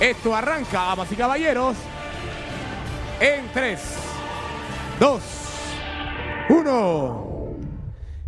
Esto arranca, damas y caballeros, en 3, 2, 1.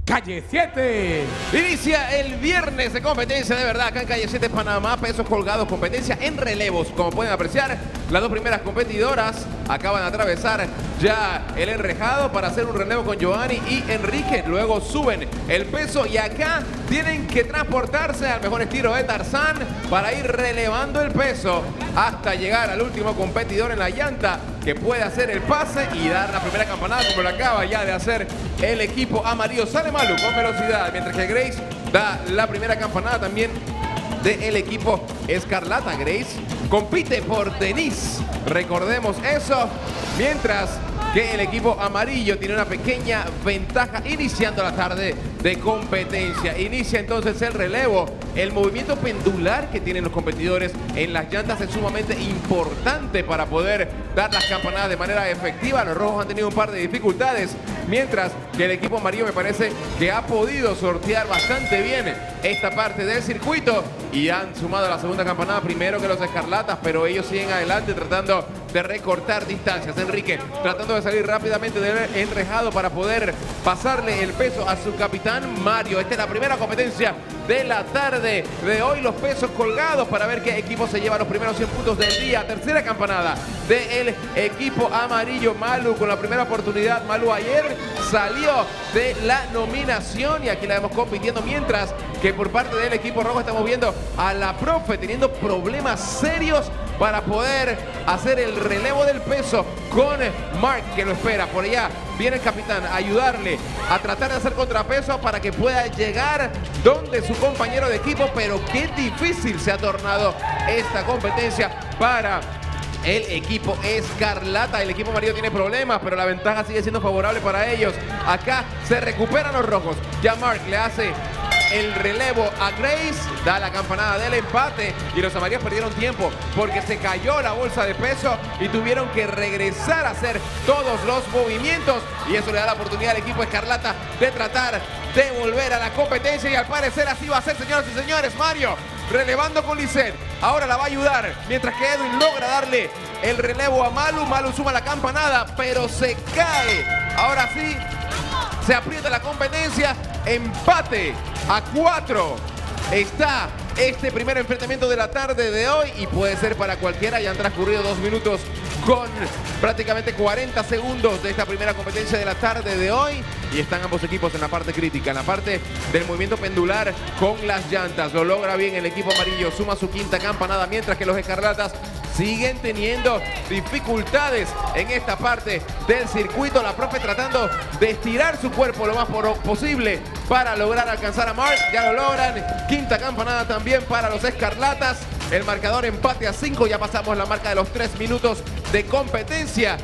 Calle 7. Inicia el viernes de competencia de verdad acá en Calle 7 Panamá, pesos colgados, competencia en relevos. Como pueden apreciar, las dos primeras competidoras acaban de atravesar ya el enrejado para hacer un relevo con Giovanni y Enrique. Luego suben el peso y acá tienen que transportarse al mejor estilo de Tarzán para ir relevando el peso hasta llegar al último competidor en la llanta que puede hacer el pase y dar la primera campanada como lo acaba ya de hacer el equipo amarillo. Sale Malu con velocidad, mientras que Grace da la primera campanada también del equipo Escarlata. Grace compite por Denise, recordemos eso, mientras que el equipo amarillo tiene una pequeña ventaja iniciando la tarde de competencia. Inicia entonces el relevo. El movimiento pendular que tienen los competidores en las llantas es sumamente importante para poder dar las campanadas de manera efectiva. Los rojos han tenido un par de dificultades, mientras que el equipo amarillo me parece que ha podido sortear bastante bien esta parte del circuito y han sumado la segunda campanada primero que los escarlatas, pero ellos siguen adelante tratando de recortar distancias. Enrique tratando de salir rápidamente del enrejado para poder pasarle el peso a su capitán Mario. Esta es la primera competencia de la tarde de hoy. Los pesos colgados para ver qué equipo se lleva los primeros 100 puntos del día. Tercera campanada del equipo amarillo Malu con la primera oportunidad. Malu ayer salió de la nominación y aquí la vemos compitiendo mientras que por parte del equipo rojo estamos viendo a la profe teniendo problemas serios para poder hacer el relevo del peso con Mark que lo espera. Por allá viene el capitán a ayudarle a tratar de hacer contrapeso para que pueda llegar donde su compañero de equipo, pero qué difícil se ha tornado esta competencia para el equipo Escarlata. El equipo amarillo tiene problemas, pero la ventaja sigue siendo favorable para ellos. Acá se recuperan los rojos. Ya Mark le hace el relevo a Grace, da la campanada del empate y los amarillos perdieron tiempo porque se cayó la bolsa de peso y tuvieron que regresar a hacer todos los movimientos y eso le da la oportunidad al equipo Escarlata de tratar de volver a la competencia y al parecer así va a ser, señoras y señores, Mario relevando con Lisset. Ahora la va a ayudar, mientras que Edwin logra darle el relevo a Malu. Malu suma la campanada, pero se cae. Ahora sí, se aprieta la competencia. Empate a cuatro. Está este primer enfrentamiento de la tarde de hoy y puede ser para cualquiera. Ya han transcurrido dos minutos con prácticamente 40 segundos de esta primera competencia de la tarde de hoy y están ambos equipos en la parte crítica, en la parte del movimiento pendular con las llantas. Lo logra bien el equipo amarillo, suma su quinta campanada, mientras que los escarlatas siguen teniendo dificultades en esta parte del circuito. La profe tratando de estirar su cuerpo lo más posible para lograr alcanzar a Mark. Ya lo logran. Quinta campanada también para los escarlatas. El marcador empate a 5. Ya pasamos la marca de los 3 minutos de competencia.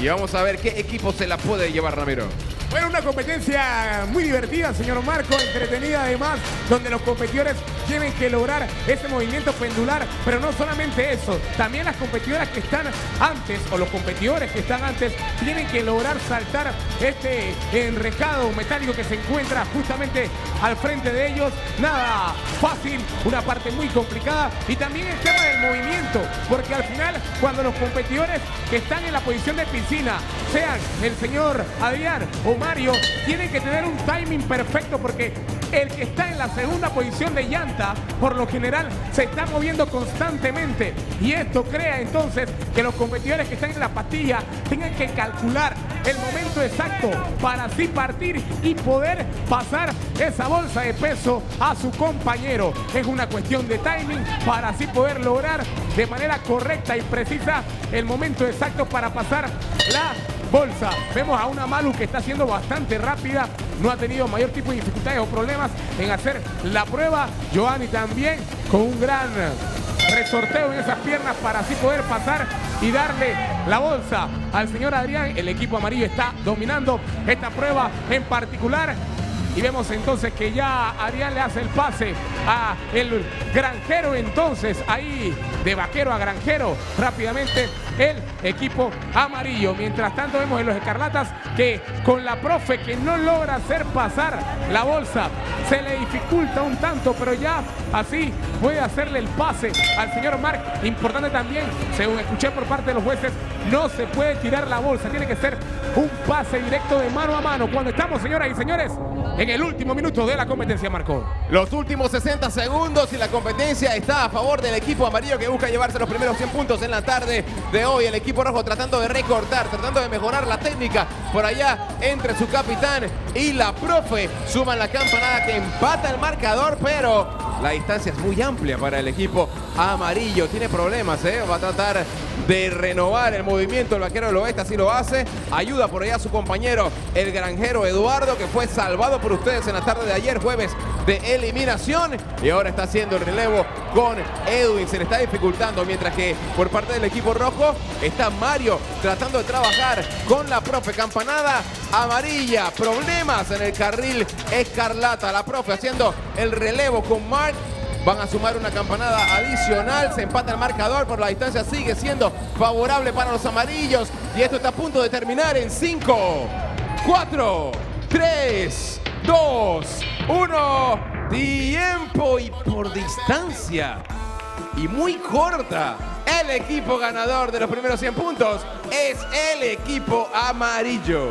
Y vamos a ver qué equipo se la puede llevar Ramiro. Bueno, una competencia muy divertida, señor Marco, entretenida además, donde los competidores tienen que lograr ese movimiento pendular, pero no solamente eso, también las competidoras que están antes, o los competidores que están antes, tienen que lograr saltar este enrejado metálico que se encuentra justamente al frente de ellos. Nada fácil, una parte muy complicada, y también el tema del movimiento, porque al final, cuando los competidores que están en la posición de piscina, sean el señor Adrián o Mario tienen que tener un timing perfecto porque el que está en la segunda posición de llanta, por lo general, se está moviendo constantemente. Y esto crea entonces que los competidores que están en la pastilla tengan que calcular el momento exacto para así partir y poder pasar esa bolsa de peso a su compañero. Es una cuestión de timing para así poder lograr de manera correcta y precisa el momento exacto para pasar la bolsa. Vemos a una Malu que está siendo bastante rápida, no ha tenido mayor tipo de dificultades o problemas en hacer la prueba. Giovanni también con un gran resorteo en esas piernas para así poder pasar y darle la bolsa al señor Adrián. El equipo amarillo está dominando esta prueba en particular. Y vemos entonces que ya Adrián le hace el pase a el granjero entonces ahí de vaquero a granjero rápidamente el equipo amarillo. Mientras tanto vemos en los escarlatas que con la profe que no logra hacer pasar la bolsa, se le dificulta un tanto, pero ya así puede hacerle el pase al señor Mark. Importante también, según escuché por parte de los jueces, no se puede tirar la bolsa, tiene que ser un pase directo de mano a mano. Cuando estamos, señoras y señores, en el último minuto de la competencia, Marco. Los últimos 60 segundos y la competencia está a favor del equipo amarillo que busca llevarse los primeros 100 puntos en la tarde de hoy. El equipo rojo tratando de recortar, tratando de mejorar la técnica por allá entre su capitán y la profe. Suman la campanada que empata el marcador, pero la distancia es muy amplia para el equipo amarillo. Tiene problemas, ¿eh? va a tratar de renovar el movimiento. El vaquero del oeste así lo hace. Ayuda por allá a su compañero, el granjero Eduardo, que fue salvado por ustedes en la tarde de ayer, jueves de eliminación. Y ahora está haciendo el relevo con Edwin. Se le está dificultando, mientras que por parte del equipo rojo está Mario tratando de trabajar con la profe Campanada amarilla. Problemas en el carril escarlata. La profe haciendo el relevo con Mark. Van a sumar una campanada adicional. Se empata el marcador, pero la distancia sigue siendo favorable para los amarillos. Y esto está a punto de terminar en 5, 4, 3, 2, 1. Tiempo y por distancia. Y muy corta. El equipo ganador de los primeros 100 puntos es el equipo amarillo.